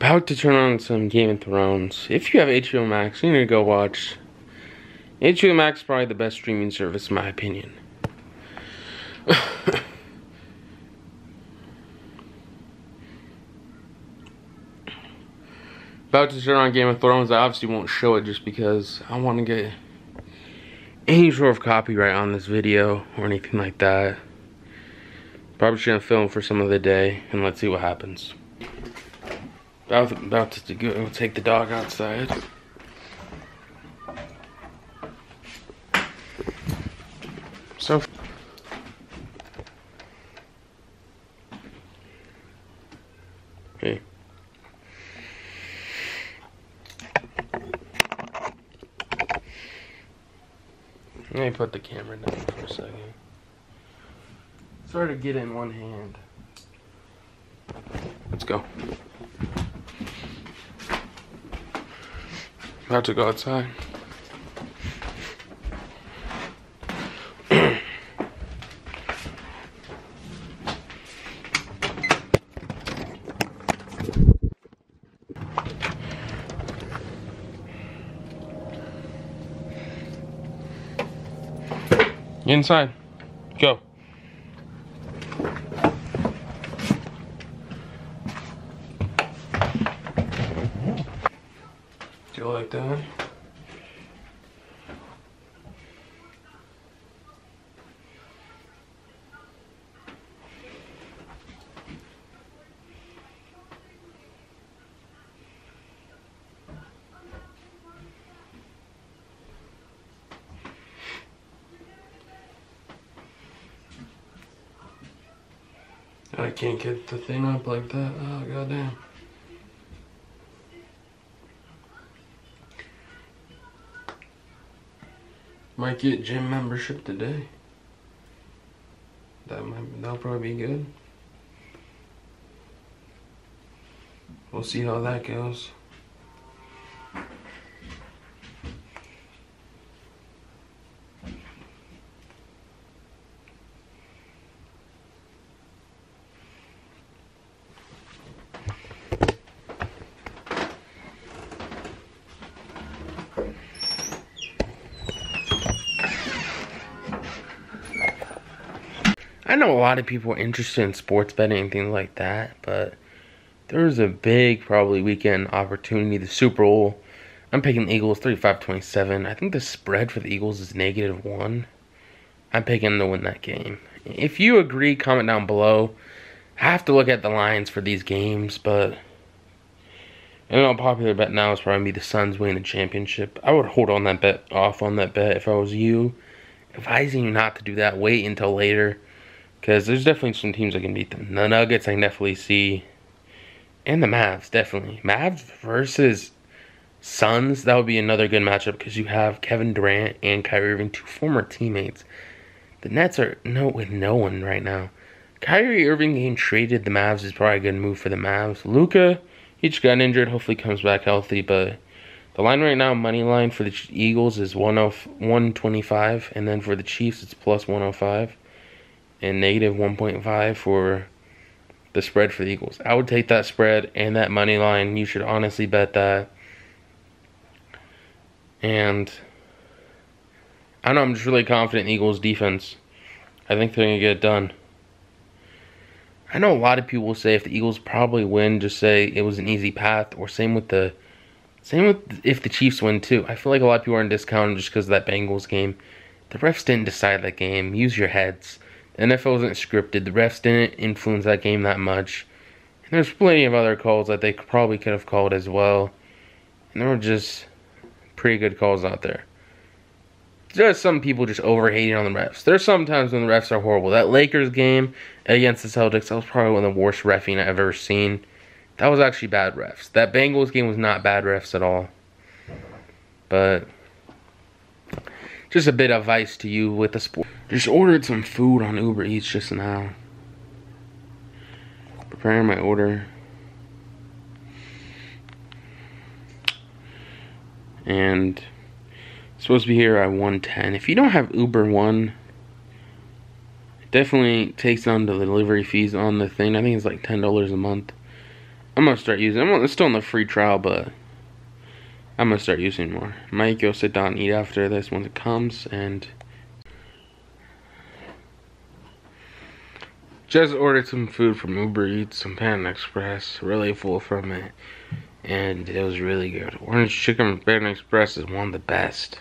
About to turn on some Game of Thrones. If you have HBO Max, you need to go watch. HBO Max is probably the best streaming service in my opinion. About to turn on Game of Thrones. I obviously won't show it just because I want to get any sort of copyright on this video or anything like that. Probably shouldn't film for some of the day and let's see what happens. About, about to go take the dog outside. So Hey. Let me put the camera down for a second. Sorry to get in one hand. Let's go. About to go outside. Inside. Go. You like that? I can't get the thing up like that. Oh, goddamn. Might get gym membership today. That might that'll probably be good. We'll see how that goes. I know a lot of people are interested in sports betting and things like that, but there's a big probably weekend opportunity. The Super Bowl. I'm picking the Eagles 35-27. I think the spread for the Eagles is negative one. I'm picking to win that game. If you agree, comment down below. I have to look at the lines for these games, but I know a popular bet now is probably the Suns winning the championship. I would hold on that bet off on that bet if I was you. Advising you not to do that. Wait until later. Because there's definitely some teams that can beat them. The Nuggets, I can definitely see. And the Mavs, definitely. Mavs versus Suns, that would be another good matchup because you have Kevin Durant and Kyrie Irving, two former teammates. The Nets are no with no one right now. Kyrie Irving getting traded the Mavs is probably a good move for the Mavs. Luka, he just got injured. Hopefully comes back healthy. But the line right now, money line for the Eagles is 125. And then for the Chiefs, it's plus 105 and negative 1.5 for the spread for the Eagles. I would take that spread and that money line. You should honestly bet that. And I know I'm just really confident in Eagles defense. I think they're going to get it done. I know a lot of people will say if the Eagles probably win, just say it was an easy path, or same with the same with if the Chiefs win too. I feel like a lot of people are in discount just because of that Bengals game. The refs didn't decide that game. Use your heads. NFL wasn't scripted. The refs didn't influence that game that much. And there's plenty of other calls that they probably could have called as well. And there were just pretty good calls out there. There's some people just overhating on the refs. There's sometimes when the refs are horrible. That Lakers game against the Celtics, that was probably one of the worst refing I've ever seen. That was actually bad refs. That Bengals game was not bad refs at all. But just a bit of advice to you with the sport. Just ordered some food on Uber Eats just now. Preparing my order. And supposed to be here at 110. If you don't have Uber One, it definitely takes on the delivery fees on the thing. I think it's like $10 a month. I'm gonna start using. I'm it's still in the free trial, but I'm gonna start using more. Might go sit down and eat after this once it comes, and just ordered some food from Uber Eats, some Panda Express. Really full from it, and it was really good. Orange chicken from Panda Express is one of the best.